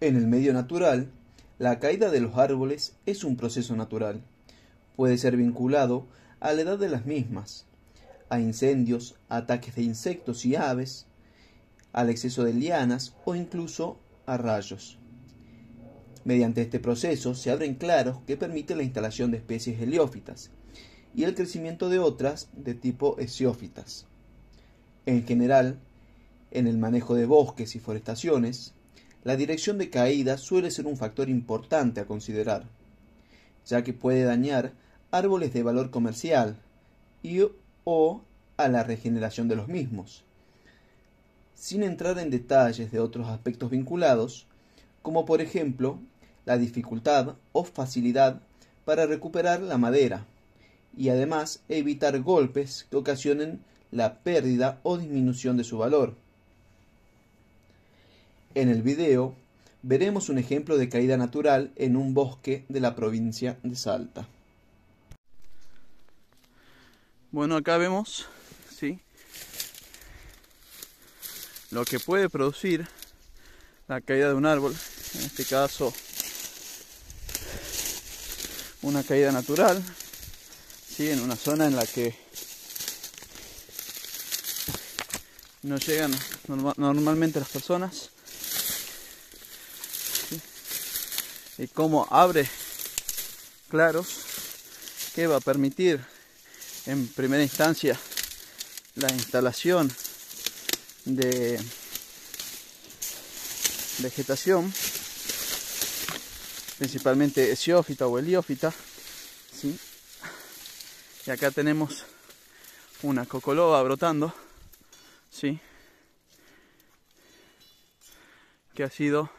En el medio natural, la caída de los árboles es un proceso natural. Puede ser vinculado a la edad de las mismas, a incendios, ataques de insectos y aves, al exceso de lianas o incluso a rayos. Mediante este proceso se abren claros que permiten la instalación de especies heliófitas y el crecimiento de otras de tipo hesiófitas. En general, en el manejo de bosques y forestaciones, la dirección de caída suele ser un factor importante a considerar, ya que puede dañar árboles de valor comercial y o a la regeneración de los mismos. Sin entrar en detalles de otros aspectos vinculados, como por ejemplo la dificultad o facilidad para recuperar la madera, y además evitar golpes que ocasionen la pérdida o disminución de su valor. En el video veremos un ejemplo de caída natural en un bosque de la provincia de Salta. Bueno, acá vemos, ¿sí? Lo que puede producir la caída de un árbol, en este caso una caída natural, ¿sí? En una zona en la que no llegan normalmente las personas y cómo abre claros que va a permitir en primera instancia la instalación de vegetación principalmente esiófita o heliófita ¿sí? y acá tenemos una cocoloba brotando ¿sí? que ha sido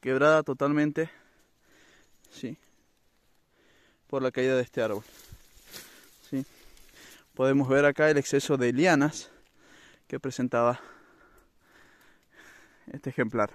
quebrada totalmente, ¿sí? Por la caída de este árbol. ¿sí? Podemos ver acá el exceso de lianas que presentaba este ejemplar.